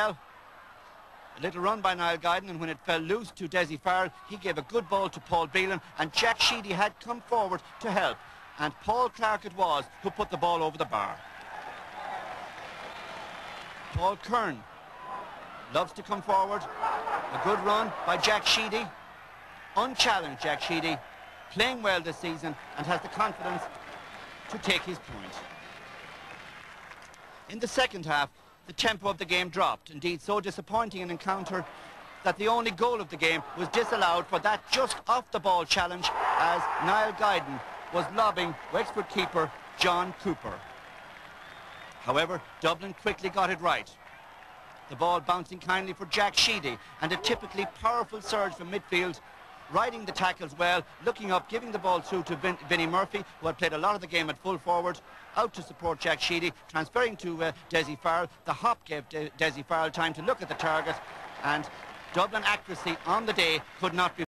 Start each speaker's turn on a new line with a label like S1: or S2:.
S1: A little run by Niall Guiden, and when it fell loose to Dessie Farrell, he gave a good ball to Paul Bealin, and Jack Sheedy had come forward to help. And Paul Clarke it was who put the ball over the bar. Paul Curran loves to come forward. A good run by Jack Sheedy. Unchallenged Jack Sheedy, playing well this season and has the confidence to take his point. In the second half, the tempo of the game dropped. Indeed, so disappointing an encounter that the only goal of the game was disallowed for that just off-the-ball challenge as Niall Guiden was lobbing Wexford keeper John Cooper. However, Dublin quickly got it right. The ball bouncing kindly for Jack Sheedy and a typically powerful surge from midfield riding the tackles well, looking up, giving the ball through to Vin Vinnie Murphy, who had played a lot of the game at full forward, out to support Jack Sheedy, transferring to uh, Dessie Farrell. The hop gave De Dessie Farrell time to look at the target, and Dublin accuracy on the day could not be